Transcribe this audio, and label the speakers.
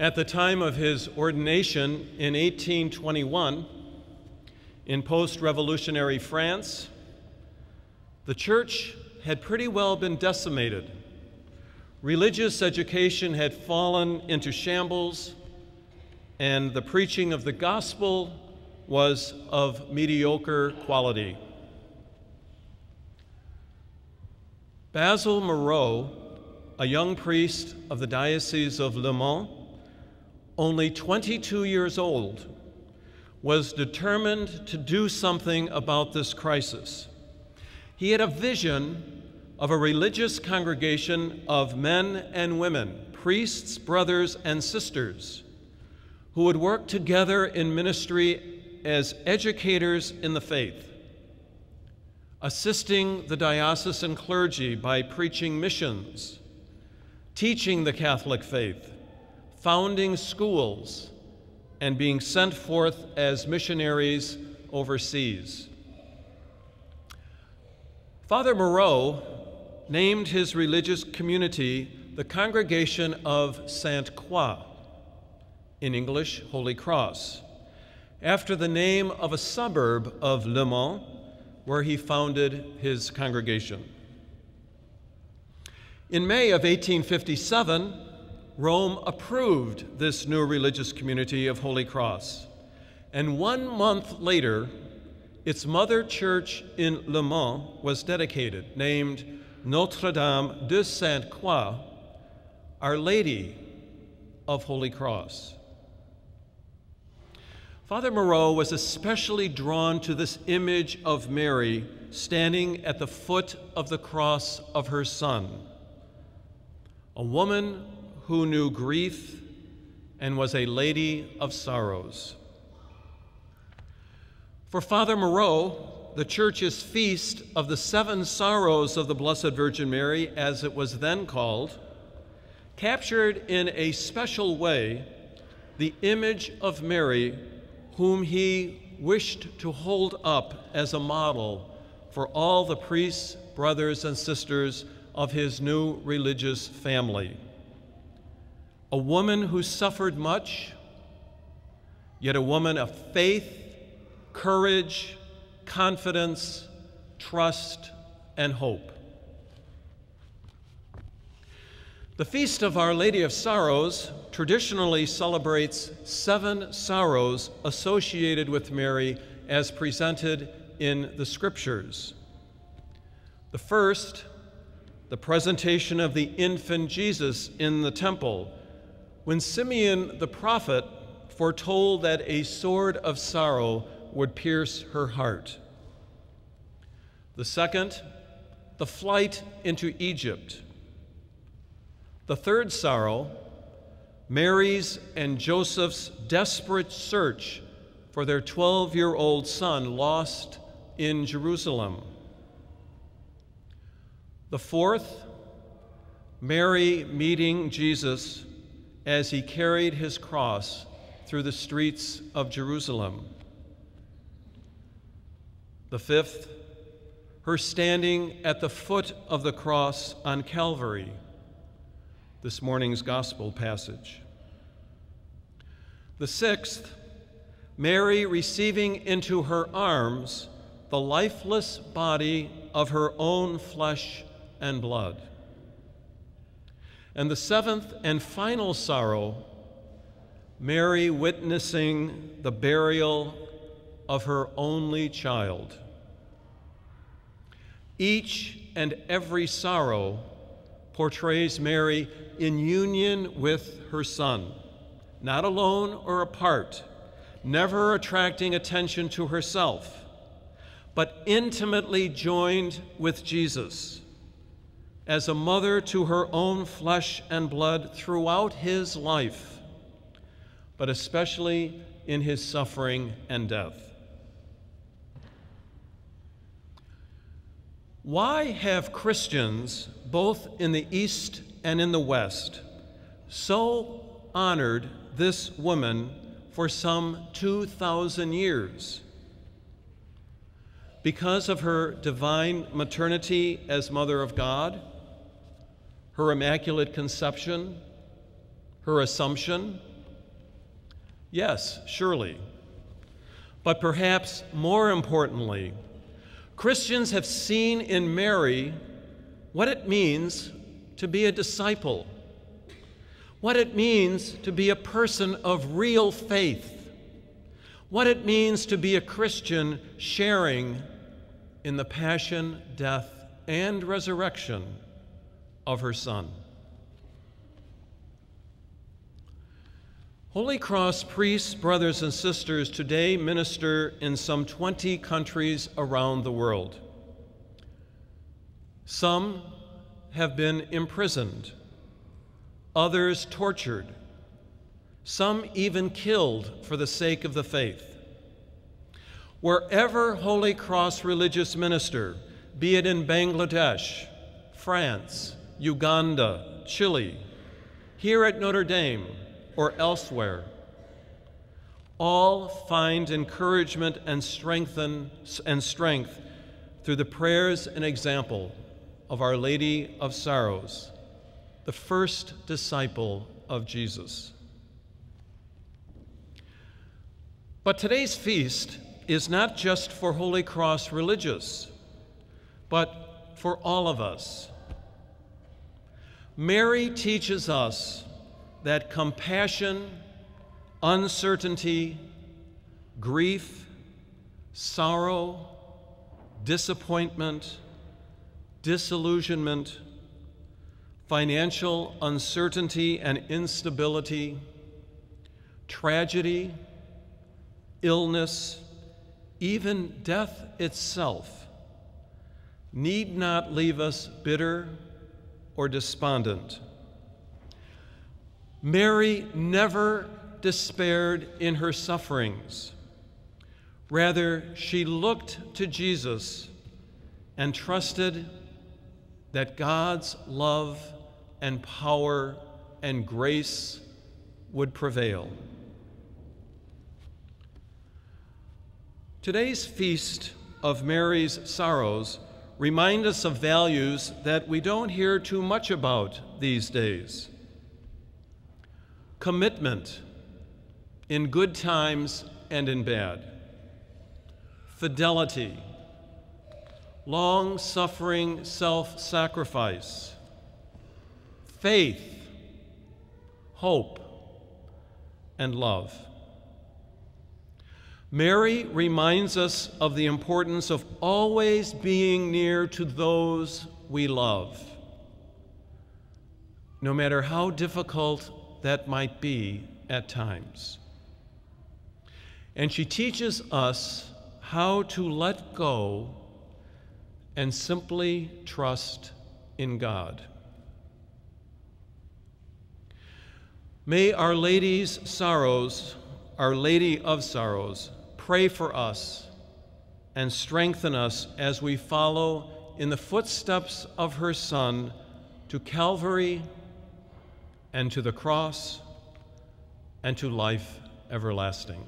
Speaker 1: At the time of his ordination in 1821, in post revolutionary France, the church had pretty well been decimated. Religious education had fallen into shambles, and the preaching of the gospel was of mediocre quality. Basil Moreau, a young priest of the Diocese of Le Mans, only 22 years old, was determined to do something about this crisis. He had a vision of a religious congregation of men and women, priests, brothers, and sisters, who would work together in ministry as educators in the faith, assisting the diocesan clergy by preaching missions, teaching the Catholic faith, founding schools, and being sent forth as missionaries overseas. Father Moreau named his religious community the Congregation of Sainte Croix, in English, Holy Cross, after the name of a suburb of Le Mans where he founded his congregation. In May of 1857, Rome approved this new religious community of Holy Cross. And one month later, its mother church in Le Mans was dedicated, named Notre Dame de Sainte Croix, Our Lady of Holy Cross. Father Moreau was especially drawn to this image of Mary standing at the foot of the cross of her son, a woman who knew grief and was a lady of sorrows. For Father Moreau, the Church's feast of the seven sorrows of the Blessed Virgin Mary, as it was then called, captured in a special way the image of Mary, whom he wished to hold up as a model for all the priests, brothers, and sisters of his new religious family. A woman who suffered much, yet a woman of faith courage, confidence, trust, and hope. The Feast of Our Lady of Sorrows traditionally celebrates seven sorrows associated with Mary as presented in the Scriptures. The first, the presentation of the infant Jesus in the temple, when Simeon the prophet foretold that a sword of sorrow would pierce her heart. The second, the flight into Egypt. The third sorrow, Mary's and Joseph's desperate search for their 12 year old son lost in Jerusalem. The fourth, Mary meeting Jesus as he carried his cross through the streets of Jerusalem. The fifth, her standing at the foot of the cross on Calvary, this morning's gospel passage. The sixth, Mary receiving into her arms the lifeless body of her own flesh and blood. And the seventh and final sorrow, Mary witnessing the burial of her only child. Each and every sorrow portrays Mary in union with her son, not alone or apart, never attracting attention to herself, but intimately joined with Jesus as a mother to her own flesh and blood throughout his life, but especially in his suffering and death. Why have Christians, both in the East and in the West, so honored this woman for some 2,000 years? Because of her divine maternity as Mother of God, her immaculate conception, her assumption, Yes, surely. But perhaps more importantly, Christians have seen in Mary what it means to be a disciple, what it means to be a person of real faith, what it means to be a Christian sharing in the passion, death, and resurrection of her Son. Holy Cross priests, brothers, and sisters today minister in some 20 countries around the world. Some have been imprisoned, others tortured, some even killed for the sake of the faith. Wherever Holy Cross religious minister, be it in Bangladesh, France, Uganda, Chile, here at Notre Dame, or elsewhere, all find encouragement and strengthen and strength through the prayers and example of Our Lady of Sorrows, the first disciple of Jesus. But today's feast is not just for Holy Cross religious, but for all of us. Mary teaches us that compassion, uncertainty, grief, sorrow, disappointment, disillusionment, financial uncertainty and instability, tragedy, illness, even death itself need not leave us bitter or despondent. Mary never despaired in her sufferings. Rather, she looked to Jesus and trusted that God's love and power and grace would prevail. Today's feast of Mary's sorrows remind us of values that we don't hear too much about these days. Commitment in good times and in bad, fidelity, long suffering self sacrifice, faith, hope, and love. Mary reminds us of the importance of always being near to those we love, no matter how difficult that might be at times. And she teaches us how to let go and simply trust in God. May Our Lady's sorrows, Our Lady of Sorrows, pray for us and strengthen us as we follow in the footsteps of her Son to Calvary and to the cross and to life everlasting.